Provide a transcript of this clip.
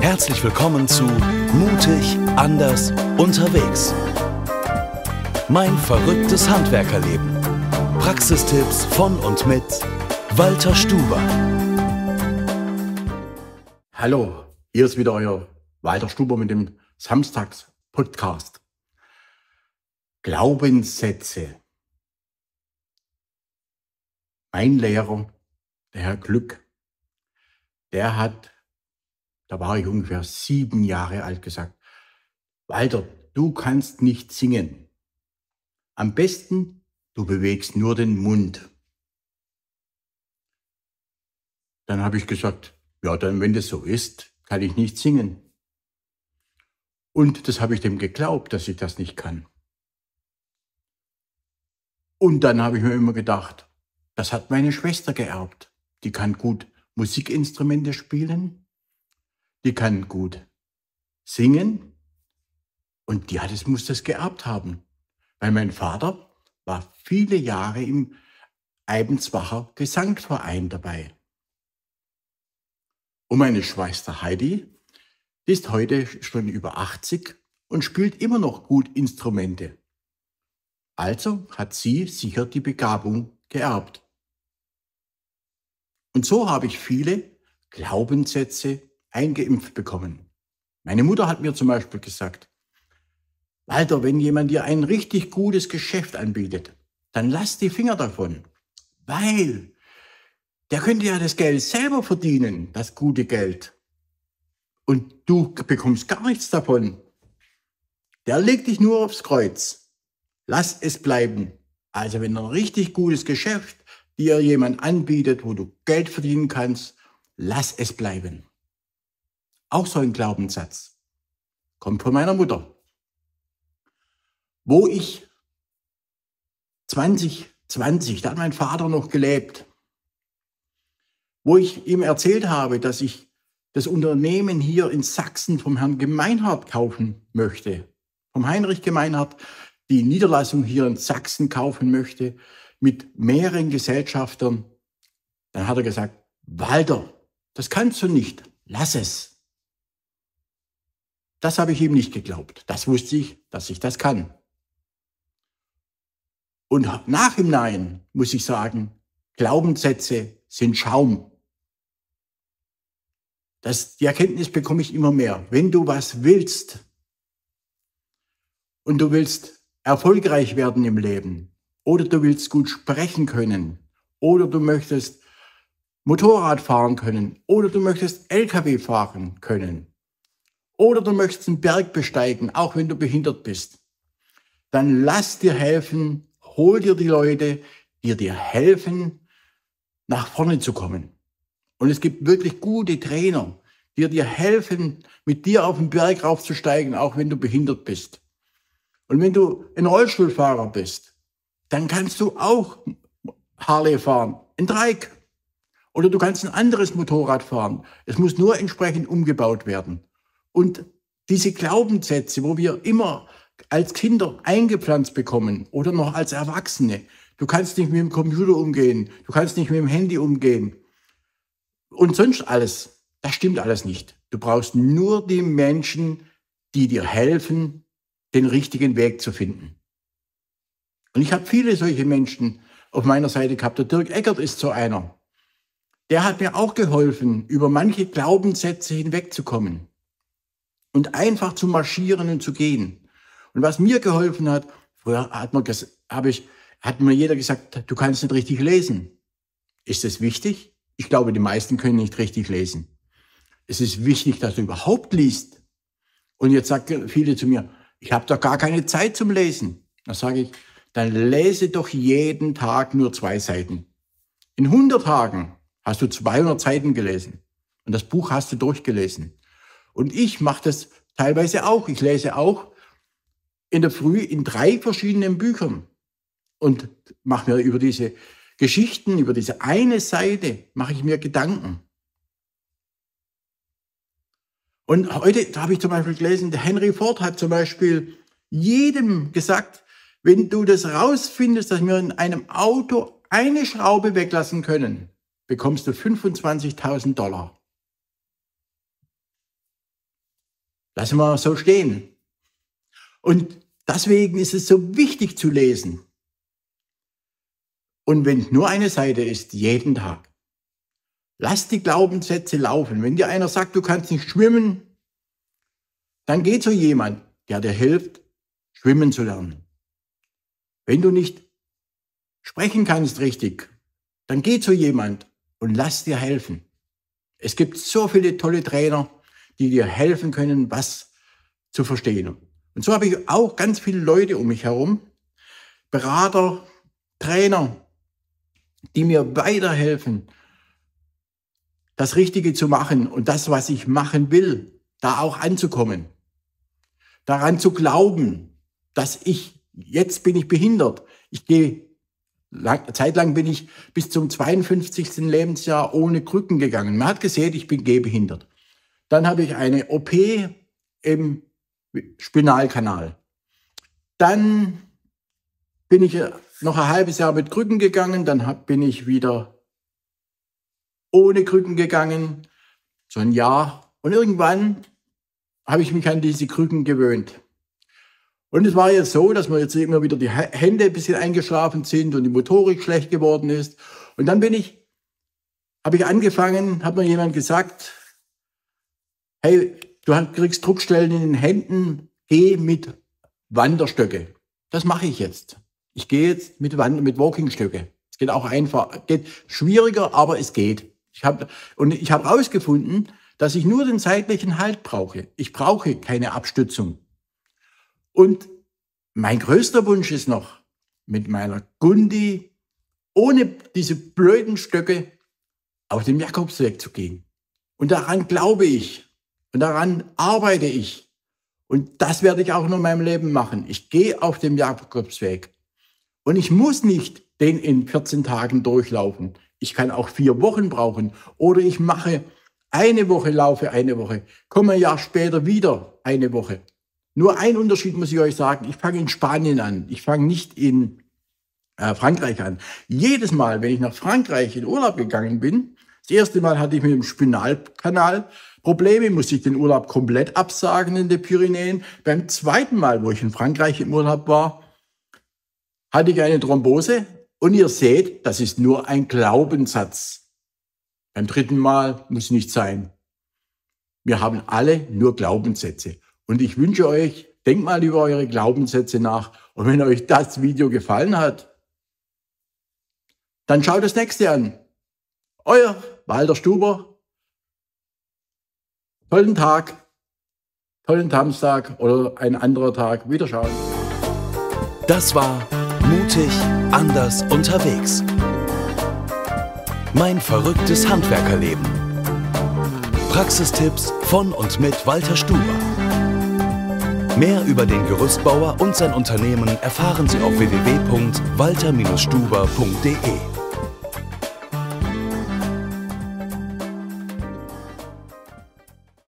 Herzlich willkommen zu Mutig, anders, unterwegs. Mein verrücktes Handwerkerleben. Praxistipps von und mit Walter Stuber. Hallo, hier ist wieder euer Walter Stuber mit dem Samstags-Podcast. Glaubenssätze. Mein Lehrer, der Herr Glück, der hat, da war ich ungefähr sieben Jahre alt, gesagt, Walter, du kannst nicht singen. Am besten, du bewegst nur den Mund. Dann habe ich gesagt, ja, dann, wenn das so ist, kann ich nicht singen. Und das habe ich dem geglaubt, dass ich das nicht kann. Und dann habe ich mir immer gedacht, das hat meine Schwester geerbt. Die kann gut Musikinstrumente spielen, die kann gut singen und die hat es, muss das geerbt haben. Weil mein Vater war viele Jahre im Eibensbacher Gesangverein dabei. Und meine Schwester Heidi, die ist heute schon über 80 und spielt immer noch gut Instrumente. Also hat sie sicher die Begabung geerbt. Und so habe ich viele Glaubenssätze eingeimpft bekommen. Meine Mutter hat mir zum Beispiel gesagt, Walter, wenn jemand dir ein richtig gutes Geschäft anbietet, dann lass die Finger davon, weil der könnte ja das Geld selber verdienen, das gute Geld. Und du bekommst gar nichts davon. Der legt dich nur aufs Kreuz. Lass es bleiben. Also wenn ein richtig gutes Geschäft dir jemand anbietet, wo du Geld verdienen kannst, lass es bleiben. Auch so ein Glaubenssatz. Kommt von meiner Mutter. Wo ich 2020, da hat mein Vater noch gelebt, wo ich ihm erzählt habe, dass ich das Unternehmen hier in Sachsen vom Herrn Gemeinhardt kaufen möchte, vom Heinrich Gemeinhardt die Niederlassung hier in Sachsen kaufen möchte mit mehreren Gesellschaftern, dann hat er gesagt, Walter, das kannst du nicht, lass es. Das habe ich ihm nicht geglaubt. Das wusste ich, dass ich das kann. Und nach im Nein muss ich sagen, Glaubenssätze sind Schaum. Das, die Erkenntnis bekomme ich immer mehr. Wenn du was willst und du willst erfolgreich werden im Leben oder du willst gut sprechen können oder du möchtest Motorrad fahren können oder du möchtest LKW fahren können oder du möchtest einen Berg besteigen, auch wenn du behindert bist, dann lass dir helfen, hol dir die Leute, die dir helfen, nach vorne zu kommen. Und es gibt wirklich gute Trainer, die dir helfen, mit dir auf den Berg raufzusteigen, auch wenn du behindert bist. Und wenn du ein Rollstuhlfahrer bist, dann kannst du auch Harley fahren, ein Dreieck. Oder du kannst ein anderes Motorrad fahren. Es muss nur entsprechend umgebaut werden. Und diese Glaubenssätze, wo wir immer als Kinder eingepflanzt bekommen oder noch als Erwachsene, du kannst nicht mit dem Computer umgehen, du kannst nicht mit dem Handy umgehen, und sonst alles, das stimmt alles nicht. Du brauchst nur die Menschen, die dir helfen, den richtigen Weg zu finden. Und ich habe viele solche Menschen auf meiner Seite gehabt. Der Dirk Eckert ist so einer. Der hat mir auch geholfen, über manche Glaubenssätze hinwegzukommen und einfach zu marschieren und zu gehen. Und was mir geholfen hat, früher hat, man, hab ich, hat mir jeder gesagt, du kannst nicht richtig lesen. Ist das wichtig? Ich glaube, die meisten können nicht richtig lesen. Es ist wichtig, dass du überhaupt liest. Und jetzt sagen viele zu mir, ich habe doch gar keine Zeit zum Lesen. Da sage ich, dann lese doch jeden Tag nur zwei Seiten. In 100 Tagen hast du 200 Seiten gelesen. Und das Buch hast du durchgelesen. Und ich mache das teilweise auch. Ich lese auch in der Früh in drei verschiedenen Büchern und mache mir über diese Geschichten, über diese eine Seite mache ich mir Gedanken. Und heute habe ich zum Beispiel gelesen, der Henry Ford hat zum Beispiel jedem gesagt, wenn du das rausfindest, dass wir in einem Auto eine Schraube weglassen können, bekommst du 25.000 Dollar. Lassen wir so stehen. Und deswegen ist es so wichtig zu lesen. Und wenn nur eine Seite ist, jeden Tag. Lass die Glaubenssätze laufen. Wenn dir einer sagt, du kannst nicht schwimmen, dann geh zu jemand, der dir hilft, schwimmen zu lernen. Wenn du nicht sprechen kannst richtig, dann geh zu jemand und lass dir helfen. Es gibt so viele tolle Trainer, die dir helfen können, was zu verstehen. Und so habe ich auch ganz viele Leute um mich herum, Berater, Trainer, die mir weiterhelfen, das Richtige zu machen und das, was ich machen will, da auch anzukommen. Daran zu glauben, dass ich, jetzt bin ich behindert. Ich gehe, lang, zeitlang bin ich bis zum 52. Lebensjahr ohne Krücken gegangen. Man hat gesehen, ich bin gehbehindert. Dann habe ich eine OP im Spinalkanal. Dann bin ich noch ein halbes Jahr mit Krücken gegangen, dann bin ich wieder ohne Krücken gegangen, so ein Jahr. Und irgendwann habe ich mich an diese Krücken gewöhnt. Und es war jetzt so, dass mir jetzt immer wieder die Hände ein bisschen eingeschlafen sind und die Motorik schlecht geworden ist. Und dann bin ich, habe ich angefangen, hat mir jemand gesagt, hey, du kriegst Druckstellen in den Händen, geh mit Wanderstöcke. Das mache ich jetzt. Ich gehe jetzt mit, Wand mit Walkingstöcke. Es geht auch einfach, geht schwieriger, aber es geht. Ich hab, und ich habe herausgefunden, dass ich nur den seitlichen Halt brauche. Ich brauche keine Abstützung. Und mein größter Wunsch ist noch, mit meiner Gundi ohne diese blöden Stöcke auf den Jakobsweg zu gehen. Und daran glaube ich. Und daran arbeite ich. Und das werde ich auch noch in meinem Leben machen. Ich gehe auf dem Jakobsweg. Und ich muss nicht den in 14 Tagen durchlaufen. Ich kann auch vier Wochen brauchen. Oder ich mache eine Woche, laufe eine Woche, komme ein Jahr später wieder eine Woche. Nur ein Unterschied muss ich euch sagen. Ich fange in Spanien an. Ich fange nicht in äh, Frankreich an. Jedes Mal, wenn ich nach Frankreich in Urlaub gegangen bin, das erste Mal hatte ich mit dem Spinalkanal Probleme, musste ich den Urlaub komplett absagen in den Pyrenäen. Beim zweiten Mal, wo ich in Frankreich im Urlaub war, hatte ich eine Thrombose und ihr seht, das ist nur ein Glaubenssatz. Beim dritten Mal muss nicht sein. Wir haben alle nur Glaubenssätze. Und ich wünsche euch, denkt mal über eure Glaubenssätze nach. Und wenn euch das Video gefallen hat, dann schaut das nächste an. Euer Walter Stuber. Tollen Tag, tollen Samstag oder ein anderer Tag. Wiederschauen. Das war Mutig, anders unterwegs. Mein verrücktes Handwerkerleben. Praxistipps von und mit Walter Stuber. Mehr über den Gerüstbauer und sein Unternehmen erfahren Sie auf www.walter-stuber.de.